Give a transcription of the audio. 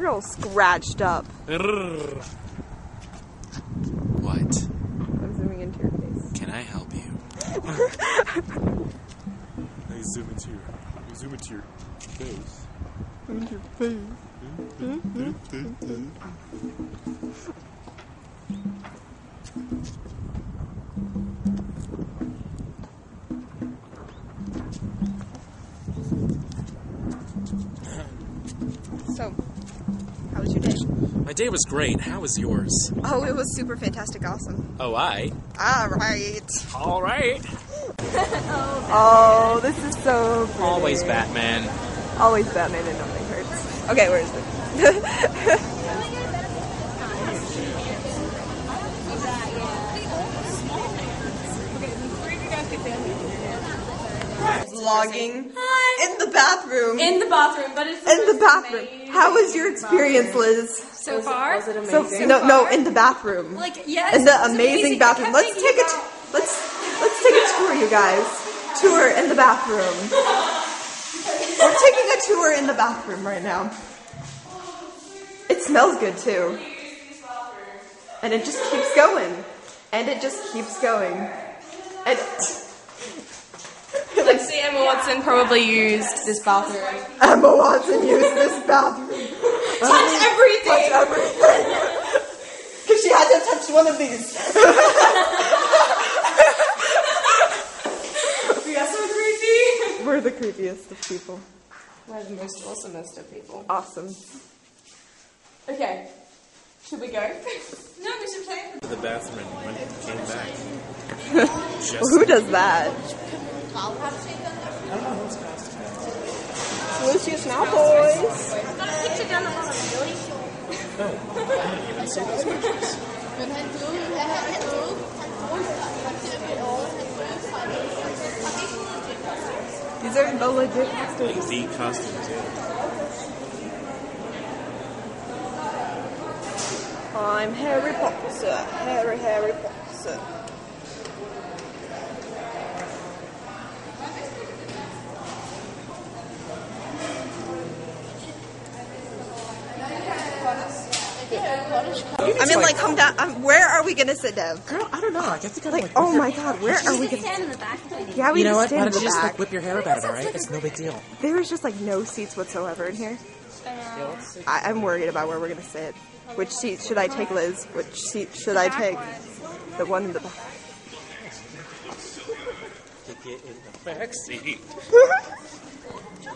You're all scratched up. What? I'm zooming into your face. Can I help you? Hey, zoom into your, zoom into your face. Into your face. Hmm? Hmm? Hmm? So, how was your day? My day was great. How was yours? Oh, it was super fantastic, awesome. Oh, I. All right. All right. Oh, this is so pretty. Always Batman. Always Batman and nothing hurts. Okay, where is it? Vlogging Hi. in the bathroom. In the bathroom, but it's In the bathroom. How was your experience, Liz? so far. was it So, no, no, in the bathroom. Like yes, in the it's amazing bathroom. Let's take a about- t- let's let's take a tour, you guys. Tour in the bathroom. We're taking a tour in the bathroom right now. It smells good too, and it just keeps going, and it just keeps going, and. Lexi Emma Watson probably used this bathroom. Emma Watson used this bathroom. Touch everything. Touch everything. Because she had to touch one of these. We are so creepy. We're the creepiest of people. We're the most awesomest of people. Awesome. Okay, should we go? no, we should play. To the bathroom and when came back. Well, who does that? Lucius Malfoy. These are the legit costumes. The costume too. I'm Harry Potter. Harry, Harry Potter. I mean, like, come down. Um, where are we gonna sit down? Girl, I don't know. I guess you gotta Like, like. oh my god, where are we gonna? Stand in the back. Yeah, we you know just what? stand Why in don't the you just back. like whip your hair about it, alright? It's no big deal. There is just like no seats whatsoever in here. I, I'm worried about where we're gonna sit. Which seat should I take, Liz? Which seat should I take? The one in the back. To Get in the back seat.